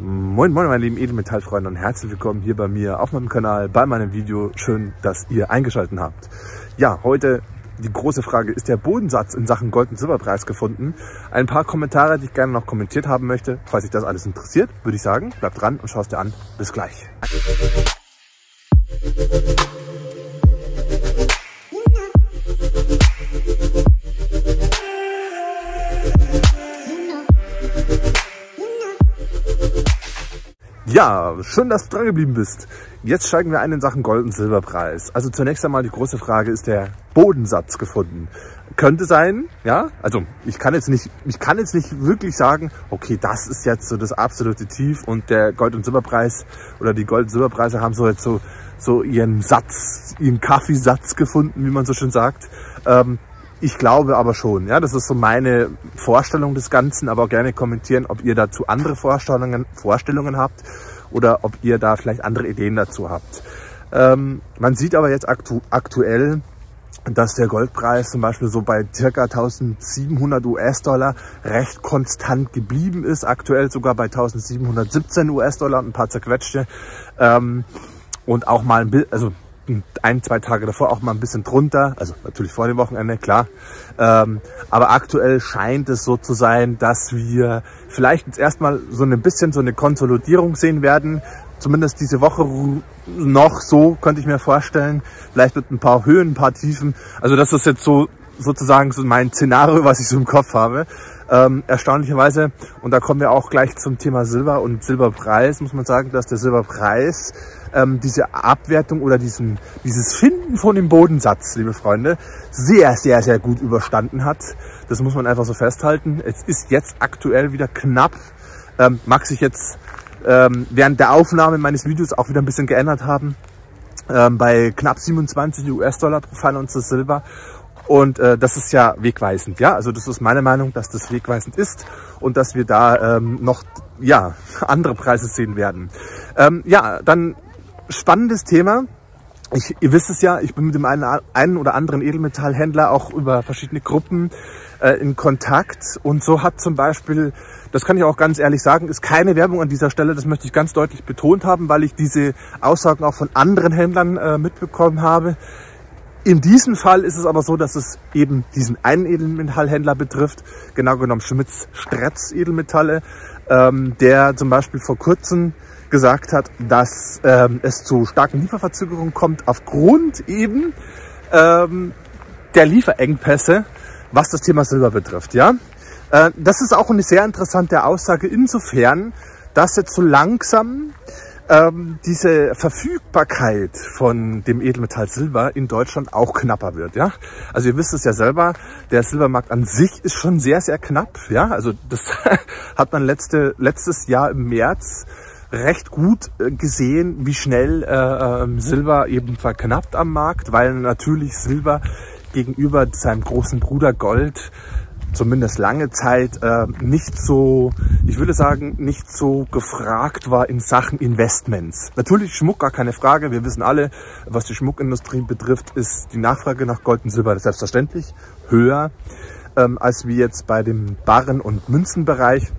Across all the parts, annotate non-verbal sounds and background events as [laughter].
Moin Moin meine lieben Edelmetallfreunde und herzlich willkommen hier bei mir auf meinem Kanal, bei meinem Video. Schön, dass ihr eingeschaltet habt. Ja, heute die große Frage, ist der Bodensatz in Sachen Gold- und Silberpreis gefunden? Ein paar Kommentare, die ich gerne noch kommentiert haben möchte. Falls sich das alles interessiert, würde ich sagen, bleibt dran und schaust dir an. Bis gleich. Ja, schön, dass du dran geblieben bist. Jetzt steigen wir ein in Sachen Gold- und Silberpreis. Also zunächst einmal die große Frage, ist der Bodensatz gefunden? Könnte sein, ja. Also ich kann jetzt nicht, ich kann jetzt nicht wirklich sagen, okay, das ist jetzt so das absolute Tief und der Gold- und Silberpreis oder die Gold- und Silberpreise haben so jetzt so, so ihren Satz, ihren Kaffeesatz gefunden, wie man so schön sagt. Ähm, ich glaube aber schon, ja, das ist so meine Vorstellung des Ganzen, aber auch gerne kommentieren, ob ihr dazu andere Vorstellungen, Vorstellungen habt oder ob ihr da vielleicht andere Ideen dazu habt. Ähm, man sieht aber jetzt aktu aktuell, dass der Goldpreis zum Beispiel so bei circa 1700 US-Dollar recht konstant geblieben ist, aktuell sogar bei 1717 US-Dollar und ein paar zerquetschte. Ähm, und auch mal ein bisschen, also ein, zwei Tage davor auch mal ein bisschen drunter, also natürlich vor dem Wochenende, klar. Ähm, aber aktuell scheint es so zu sein, dass wir vielleicht jetzt erstmal so ein bisschen so eine Konsolidierung sehen werden. Zumindest diese Woche noch so, könnte ich mir vorstellen. Vielleicht mit ein paar Höhen, ein paar Tiefen. Also das ist jetzt so sozusagen so mein Szenario, [laughs] was ich so im Kopf habe. Ähm, erstaunlicherweise, und da kommen wir auch gleich zum Thema Silber und Silberpreis, muss man sagen, dass der Silberpreis ähm, diese Abwertung oder diesen, dieses Finden von dem Bodensatz, liebe Freunde, sehr, sehr, sehr gut überstanden hat. Das muss man einfach so festhalten. Es ist jetzt aktuell wieder knapp, ähm, mag sich jetzt ähm, während der Aufnahme meines Videos auch wieder ein bisschen geändert haben, ähm, bei knapp 27 US-Dollar pro Pfannunze Silber. Und äh, das ist ja wegweisend, ja. Also das ist meine Meinung, dass das wegweisend ist und dass wir da ähm, noch ja [laughs] andere Preise sehen werden. Ähm, ja, dann spannendes Thema. Ich, ihr wisst es ja, ich bin mit dem einen, einen oder anderen Edelmetallhändler auch über verschiedene Gruppen äh, in Kontakt. Und so hat zum Beispiel, das kann ich auch ganz ehrlich sagen, ist keine Werbung an dieser Stelle, das möchte ich ganz deutlich betont haben, weil ich diese Aussagen auch von anderen Händlern äh, mitbekommen habe. In diesem Fall ist es aber so, dass es eben diesen einen Edelmetallhändler betrifft, genau genommen Schmitz Stretz Edelmetalle, ähm, der zum Beispiel vor kurzem gesagt hat, dass ähm, es zu starken Lieferverzögerungen kommt aufgrund eben ähm, der Lieferengpässe, was das Thema Silber betrifft. Ja, äh, das ist auch eine sehr interessante Aussage insofern, dass jetzt so langsam ähm, diese Verfügbarkeit von dem Edelmetall Silber in Deutschland auch knapper wird. Ja, also ihr wisst es ja selber, der Silbermarkt an sich ist schon sehr sehr knapp. Ja, also das [laughs] hat man letzte letztes Jahr im März recht gut äh, gesehen, wie schnell äh, ähm, Silber eben verknappt am Markt, weil natürlich Silber gegenüber seinem großen Bruder Gold zumindest lange Zeit äh, nicht so, ich würde sagen, nicht so gefragt war in Sachen Investments. Natürlich Schmuck, gar keine Frage. Wir wissen alle, was die Schmuckindustrie betrifft, ist die Nachfrage nach Gold und Silber selbstverständlich höher ähm, als wie jetzt bei dem Barren- und Münzenbereich.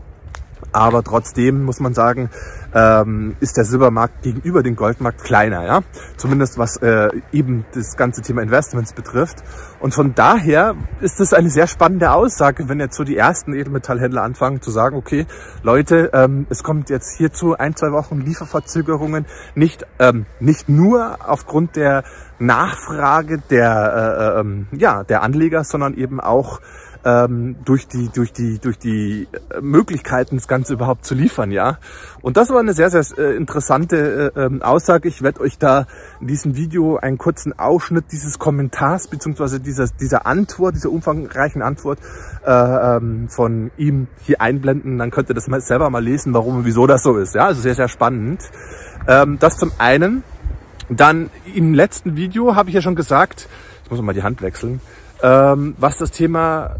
Aber trotzdem muss man sagen, ähm, ist der Silbermarkt gegenüber dem Goldmarkt kleiner, ja. Zumindest was äh, eben das ganze Thema Investments betrifft. Und von daher ist das eine sehr spannende Aussage, wenn jetzt so die ersten Edelmetallhändler anfangen zu sagen, okay, Leute, ähm, es kommt jetzt hierzu ein, zwei Wochen Lieferverzögerungen, nicht, ähm, nicht nur aufgrund der Nachfrage der, äh, ähm, ja, der Anleger, sondern eben auch ähm, durch die durch die durch die äh, Möglichkeiten das Ganze überhaupt zu liefern, ja. Und das war eine sehr sehr äh, interessante äh, ähm, Aussage. Ich werde euch da in diesem Video einen kurzen Ausschnitt dieses Kommentars beziehungsweise dieser dieser Antwort, dieser umfangreichen Antwort äh, ähm, von ihm hier einblenden. Dann könnt ihr das mal selber mal lesen, warum und wieso das so ist. Ja, also sehr sehr spannend. Ähm, das zum einen. Dann im letzten Video habe ich ja schon gesagt, ich muss mal die Hand wechseln, ähm, was das Thema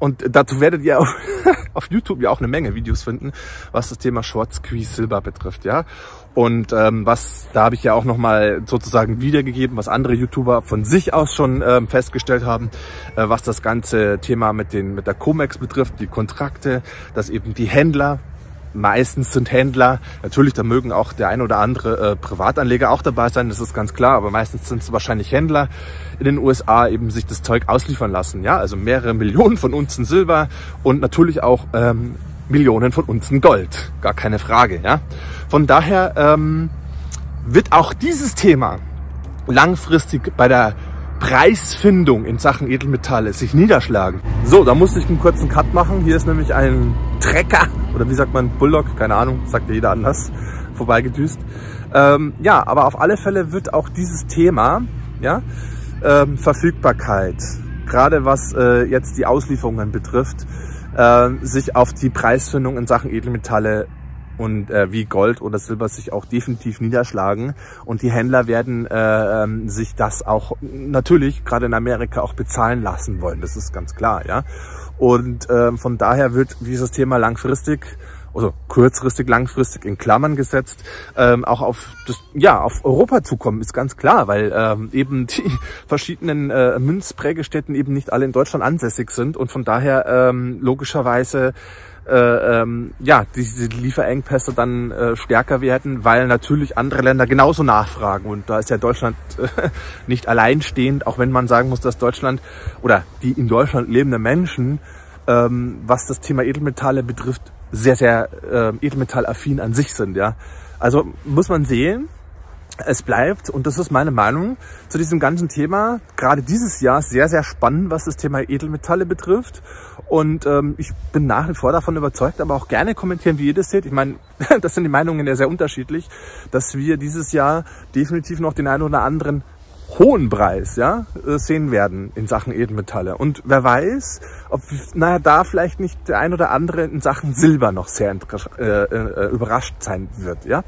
und dazu werdet ihr auf, [laughs] auf YouTube ja auch eine Menge Videos finden, was das Thema Short Squeeze Silber betrifft, ja. Und ähm, was, da habe ich ja auch nochmal sozusagen wiedergegeben, was andere YouTuber von sich aus schon ähm, festgestellt haben, äh, was das ganze Thema mit, den, mit der Comex betrifft, die Kontrakte, dass eben die Händler meistens sind Händler, natürlich, da mögen auch der ein oder andere äh, Privatanleger auch dabei sein, das ist ganz klar, aber meistens sind es wahrscheinlich Händler in den USA eben sich das Zeug ausliefern lassen, ja, also mehrere Millionen von Unzen Silber und natürlich auch ähm, Millionen von Unzen Gold, gar keine Frage, ja. Von daher ähm, wird auch dieses Thema langfristig bei der Preisfindung in Sachen Edelmetalle sich niederschlagen. So, da musste ich einen kurzen Cut machen. Hier ist nämlich ein Trecker oder wie sagt man, Bulldog, keine Ahnung, sagt ja jeder anders, [laughs] vorbeigedüst. Ähm, ja, aber auf alle Fälle wird auch dieses Thema, ja, ähm, Verfügbarkeit, gerade was äh, jetzt die Auslieferungen betrifft, äh, sich auf die Preisfindung in Sachen Edelmetalle und äh, wie Gold oder Silber sich auch definitiv niederschlagen. Und die Händler werden äh, ähm, sich das auch natürlich gerade in Amerika auch bezahlen lassen wollen. Das ist ganz klar, ja. Und äh, von daher wird dieses Thema langfristig also kurzfristig, langfristig in Klammern gesetzt, ähm, auch auf das, ja, auf Europa zukommen, ist ganz klar, weil ähm, eben die [laughs] verschiedenen äh, Münzprägestätten eben nicht alle in Deutschland ansässig sind und von daher ähm, logischerweise äh, ähm, ja, diese Lieferengpässe dann äh, stärker werden, weil natürlich andere Länder genauso nachfragen. Und da ist ja Deutschland äh, [laughs] nicht alleinstehend, auch wenn man sagen muss, dass Deutschland oder die in Deutschland lebenden Menschen, ähm, was das Thema Edelmetalle betrifft, sehr, sehr äh, edelmetallaffin an sich sind. Ja, Also muss man sehen, es bleibt, und das ist meine Meinung, zu diesem ganzen Thema, gerade dieses Jahr sehr, sehr spannend, was das Thema Edelmetalle betrifft. Und ähm, ich bin nach wie vor davon überzeugt, aber auch gerne kommentieren, wie ihr das seht. Ich meine, [laughs] das sind die Meinungen ja sehr unterschiedlich, dass wir dieses Jahr definitiv noch den einen oder anderen hohen Preis ja, äh, sehen werden in Sachen Edelmetalle. Und wer weiß, ob naja, da vielleicht nicht der ein oder andere in Sachen Silber noch sehr äh, äh, überrascht sein wird. Ja.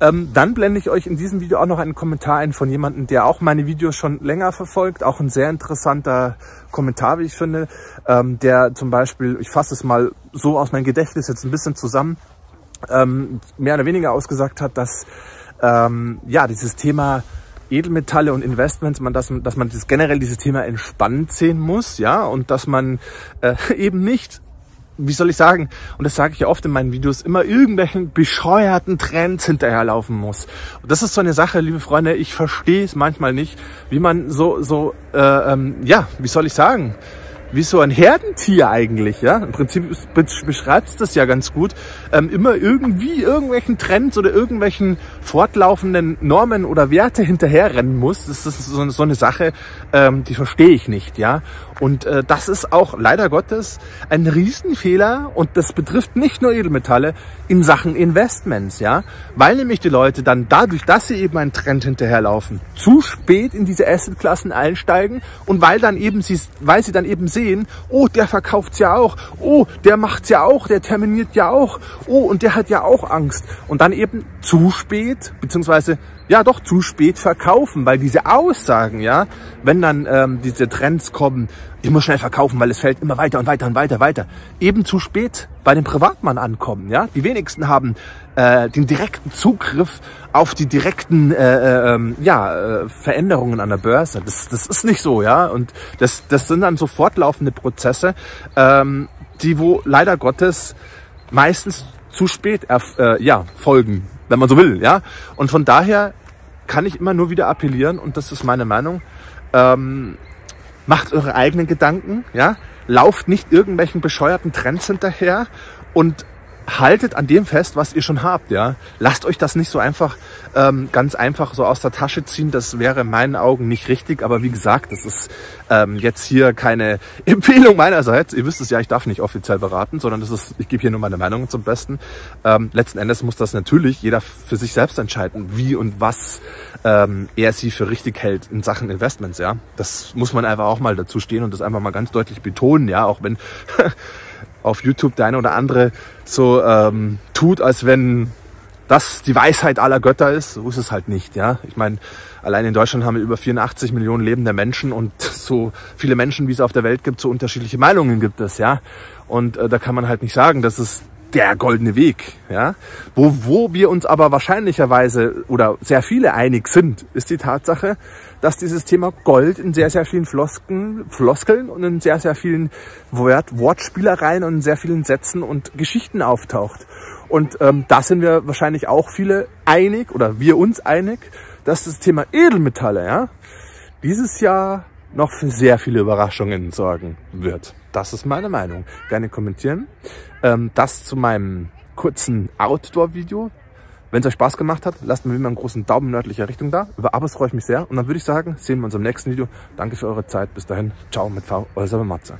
Ähm, dann blende ich euch in diesem Video auch noch einen Kommentar ein von jemandem, der auch meine Videos schon länger verfolgt. Auch ein sehr interessanter Kommentar, wie ich finde. Ähm, der zum Beispiel, ich fasse es mal so aus meinem Gedächtnis jetzt ein bisschen zusammen, ähm, mehr oder weniger ausgesagt hat, dass ähm, ja dieses Thema Edelmetalle und Investments, man, dass, dass man das generell dieses Thema entspannt sehen muss, ja, und dass man äh, [laughs] eben nicht wie soll ich sagen, und das sage ich ja oft in meinen Videos, immer irgendwelchen bescheuerten Trends hinterherlaufen muss. Und das ist so eine Sache, liebe Freunde, ich verstehe es manchmal nicht, wie man so, so, äh, ähm, ja, wie soll ich sagen, wie so ein Herdentier eigentlich, ja. Im Prinzip beschreibt es das ja ganz gut. Ähm, immer irgendwie irgendwelchen Trends oder irgendwelchen fortlaufenden Normen oder Werte hinterherrennen muss. Das ist so, so eine Sache, ähm, die verstehe ich nicht, ja. Und äh, das ist auch leider Gottes ein Riesenfehler und das betrifft nicht nur Edelmetalle in Sachen Investments, ja. Weil nämlich die Leute dann dadurch, dass sie eben einen Trend hinterherlaufen, zu spät in diese Assetklassen einsteigen und weil dann eben sie, weil sie dann eben sehen, oh, der verkauft's ja auch, oh, der macht's ja auch, der terminiert ja auch, oh, und der hat ja auch Angst. Und dann eben zu spät, beziehungsweise ja doch zu spät verkaufen, weil diese Aussagen, ja, wenn dann ähm, diese Trends kommen, ich muss schnell verkaufen, weil es fällt immer weiter und weiter und weiter, weiter, eben zu spät bei dem Privatmann ankommen, ja. Die wenigsten haben äh, den direkten Zugriff auf die direkten äh, äh, ähm, ja, äh, Veränderungen an der Börse. Das, das ist nicht so, ja. Und das, das sind dann so fortlaufende Prozesse, ähm, die wo leider Gottes meistens zu spät äh, ja, folgen wenn man so will, ja. Und von daher kann ich immer nur wieder appellieren, und das ist meine Meinung, ähm, macht eure eigenen Gedanken, ja. Lauft nicht irgendwelchen bescheuerten Trends hinterher und haltet an dem fest, was ihr schon habt, ja. Lasst euch das nicht so einfach, ähm, ganz einfach so aus der Tasche ziehen. Das wäre in meinen Augen nicht richtig. Aber wie gesagt, das ist ähm, jetzt hier keine [laughs] Empfehlung meinerseits. Ihr wisst es ja, ich darf nicht offiziell beraten, sondern das ist, ich gebe hier nur meine Meinung zum Besten. Ähm, letzten Endes muss das natürlich jeder für sich selbst entscheiden, wie und was ähm, er sie für richtig hält in Sachen Investments, ja. Das muss man einfach auch mal dazu stehen und das einfach mal ganz deutlich betonen, ja, auch wenn [laughs] auf YouTube der eine oder andere so ähm, tut, als wenn das die Weisheit aller Götter ist. So ist es halt nicht. Ja, ich meine, allein in Deutschland haben wir über 84 Millionen lebende Menschen und [laughs] so viele Menschen, wie es auf der Welt gibt, so unterschiedliche Meinungen gibt es. Ja, und äh, da kann man halt nicht sagen, dass es der goldene Weg. Ja? Wo, wo wir uns aber wahrscheinlicherweise oder sehr viele einig sind, ist die Tatsache, dass dieses Thema Gold in sehr, sehr vielen Flosken, Floskeln und in sehr, sehr vielen Wort, Wortspielereien und in sehr vielen Sätzen und Geschichten auftaucht. Und ähm, da sind wir wahrscheinlich auch viele einig oder wir uns einig, dass das Thema Edelmetalle ja, dieses Jahr noch für sehr viele Überraschungen sorgen wird. Das ist meine Meinung. Gerne kommentieren. Ähm, das zu meinem kurzen Outdoor-Video. Wenn es euch Spaß gemacht hat, lasst mir wie immer einen großen Daumen in nördlicher Richtung da. Über Abos freue ich mich sehr. Und dann würde ich sagen, sehen wir uns im nächsten Video. Danke für eure Zeit. Bis dahin. Ciao mit V. Euer Matze.